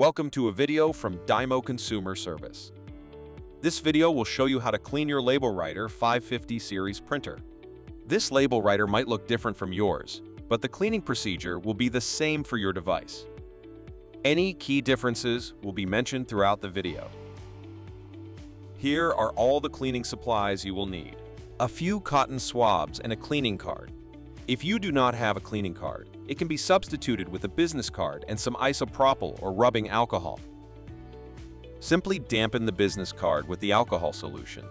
Welcome to a video from Dymo Consumer Service. This video will show you how to clean your Label Writer 550 series printer. This label writer might look different from yours, but the cleaning procedure will be the same for your device. Any key differences will be mentioned throughout the video. Here are all the cleaning supplies you will need. A few cotton swabs and a cleaning card. If you do not have a cleaning card, it can be substituted with a business card and some isopropyl or rubbing alcohol. Simply dampen the business card with the alcohol solution.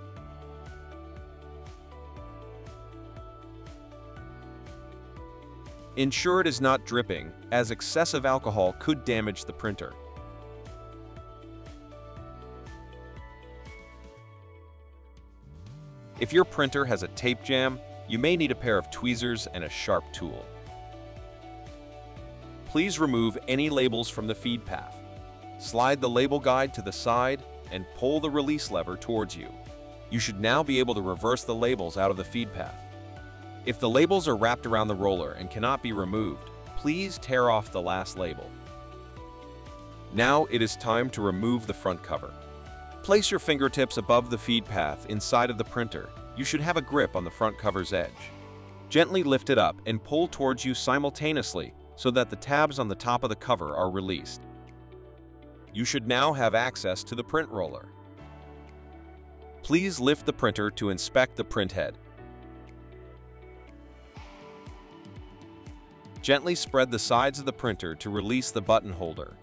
Ensure it is not dripping, as excessive alcohol could damage the printer. If your printer has a tape jam, you may need a pair of tweezers and a sharp tool. Please remove any labels from the feed path. Slide the label guide to the side and pull the release lever towards you. You should now be able to reverse the labels out of the feed path. If the labels are wrapped around the roller and cannot be removed, please tear off the last label. Now it is time to remove the front cover. Place your fingertips above the feed path inside of the printer you should have a grip on the front cover's edge. Gently lift it up and pull towards you simultaneously so that the tabs on the top of the cover are released. You should now have access to the print roller. Please lift the printer to inspect the print head. Gently spread the sides of the printer to release the button holder.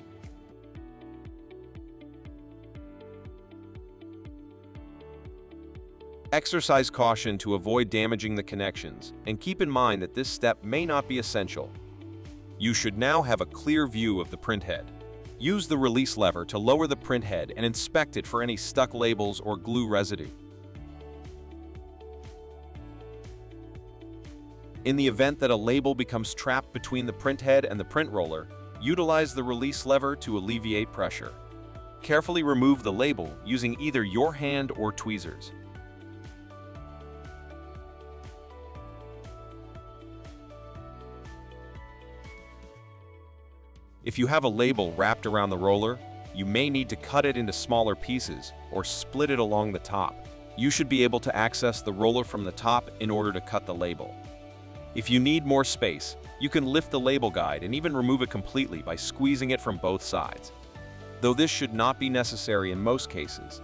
Exercise caution to avoid damaging the connections, and keep in mind that this step may not be essential. You should now have a clear view of the print head. Use the release lever to lower the print head and inspect it for any stuck labels or glue residue. In the event that a label becomes trapped between the print head and the print roller, utilize the release lever to alleviate pressure. Carefully remove the label using either your hand or tweezers. If you have a label wrapped around the roller, you may need to cut it into smaller pieces or split it along the top. You should be able to access the roller from the top in order to cut the label. If you need more space, you can lift the label guide and even remove it completely by squeezing it from both sides. Though this should not be necessary in most cases,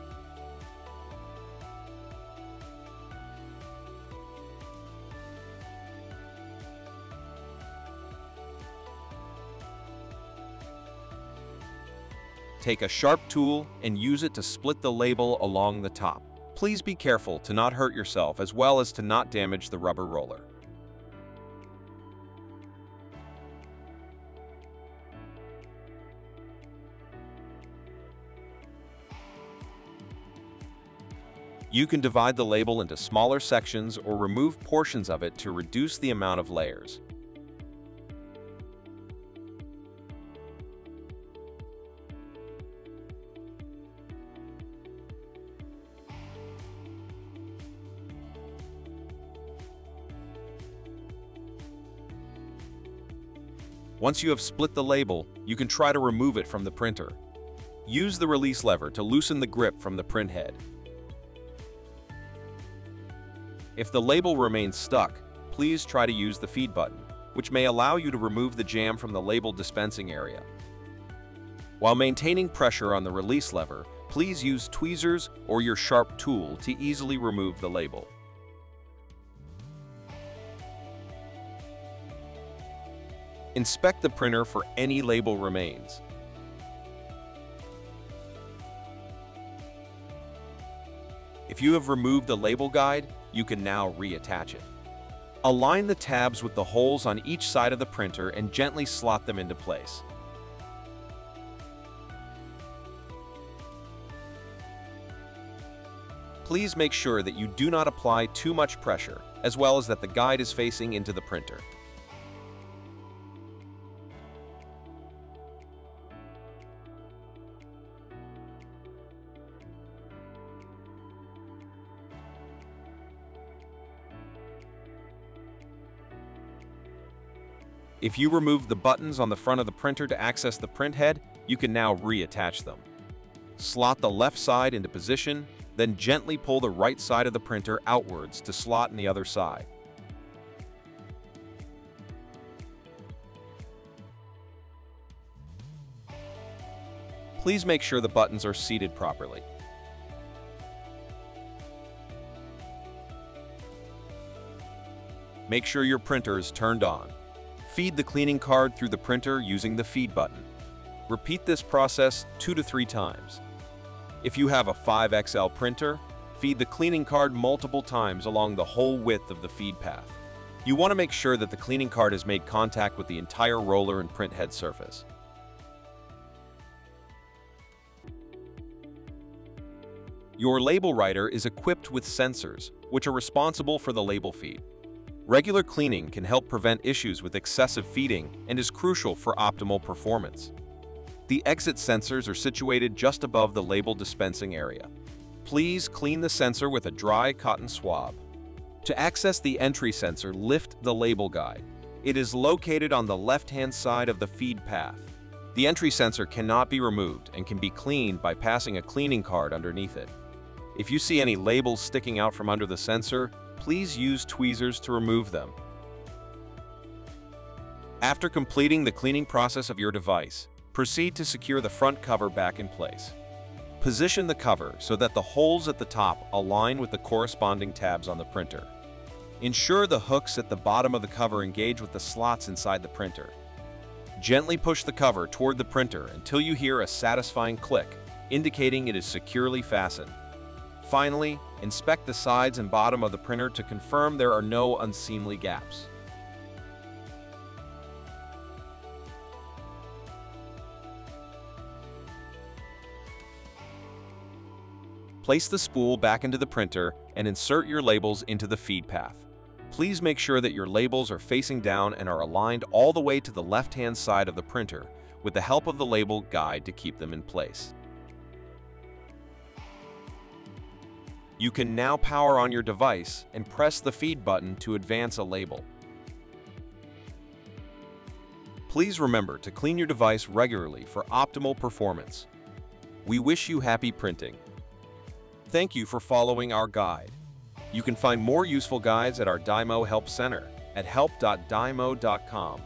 Take a sharp tool and use it to split the label along the top. Please be careful to not hurt yourself as well as to not damage the rubber roller. You can divide the label into smaller sections or remove portions of it to reduce the amount of layers. Once you have split the label, you can try to remove it from the printer. Use the release lever to loosen the grip from the print head. If the label remains stuck, please try to use the feed button, which may allow you to remove the jam from the label dispensing area. While maintaining pressure on the release lever, please use tweezers or your sharp tool to easily remove the label. Inspect the printer for any label remains. If you have removed the label guide, you can now reattach it. Align the tabs with the holes on each side of the printer and gently slot them into place. Please make sure that you do not apply too much pressure, as well as that the guide is facing into the printer. If you remove the buttons on the front of the printer to access the print head, you can now reattach them. Slot the left side into position, then gently pull the right side of the printer outwards to slot in the other side. Please make sure the buttons are seated properly. Make sure your printer is turned on. Feed the cleaning card through the printer using the feed button. Repeat this process two to three times. If you have a 5XL printer, feed the cleaning card multiple times along the whole width of the feed path. You want to make sure that the cleaning card has made contact with the entire roller and print head surface. Your label writer is equipped with sensors, which are responsible for the label feed. Regular cleaning can help prevent issues with excessive feeding and is crucial for optimal performance. The exit sensors are situated just above the label dispensing area. Please clean the sensor with a dry cotton swab. To access the entry sensor, lift the label guide. It is located on the left-hand side of the feed path. The entry sensor cannot be removed and can be cleaned by passing a cleaning card underneath it. If you see any labels sticking out from under the sensor, please use tweezers to remove them. After completing the cleaning process of your device, proceed to secure the front cover back in place. Position the cover so that the holes at the top align with the corresponding tabs on the printer. Ensure the hooks at the bottom of the cover engage with the slots inside the printer. Gently push the cover toward the printer until you hear a satisfying click, indicating it is securely fastened. Finally, inspect the sides and bottom of the printer to confirm there are no unseemly gaps. Place the spool back into the printer and insert your labels into the feed path. Please make sure that your labels are facing down and are aligned all the way to the left-hand side of the printer with the help of the label guide to keep them in place. You can now power on your device and press the feed button to advance a label. Please remember to clean your device regularly for optimal performance. We wish you happy printing. Thank you for following our guide. You can find more useful guides at our Dymo Help Center at help.dymo.com.